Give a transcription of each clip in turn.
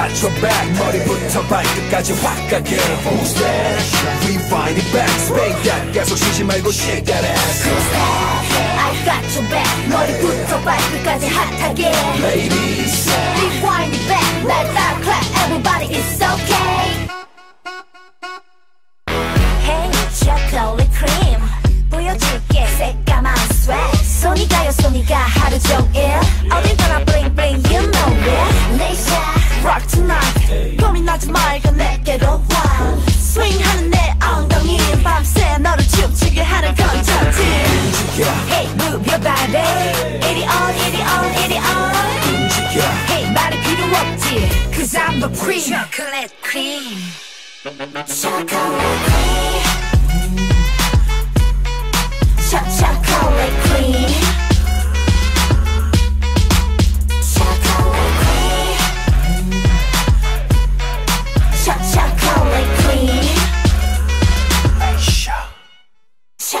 Who's that? I got your back 머리부터 발끝까지 확 가게 Who's that? Rewind it back Spank that 계속 쉬지 말고 shake that ass I got your back 머리부터 발끝까지 핫하게 Ladies Rewind it back 날 따라 clap Everybody it's okay Hey chocolate cream 보여줄게 새까만 sweat 손이 가요 손이 가 하루 종일 tonight 고민하지 말고 내게로 와 swing하는 내 엉덩이 밤새 너를 춤추게 하는 컨텐츠 움직여 Hey move your body 이리 on 이리 on 이리 on 움직여 Hey 말이 필요 없지 Cause I'm the queen Chocolate cream Chocolate cream Cho chocolate cream I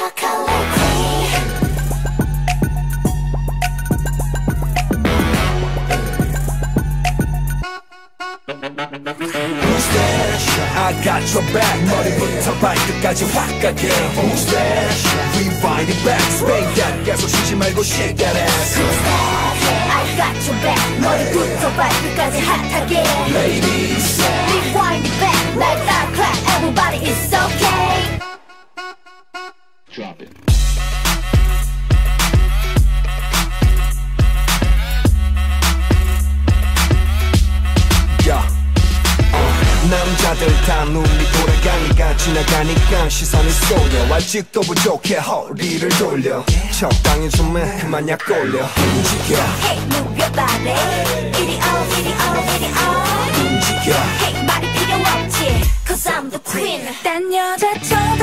got your back 머리부터 발끝까지 확 가게 Who's that? Rewind it back Spank that 계속 쉬지 말고 shake that ass I got your back 머리부터 발끝까지 핫하게 Ladies Drop it. 야. 어, 남자들 다 눈이 돌아가니까 지나가니까 시선이 쏠려 아직도 부족해 허리를 돌려. 적당히 좀해 그만 약 올려. 움직여. Hey move your body. 이리 on 이리 on 이리 on. 움직여. Hey 말이 필요 없지. Cause I'm the queen. 딴 여자처럼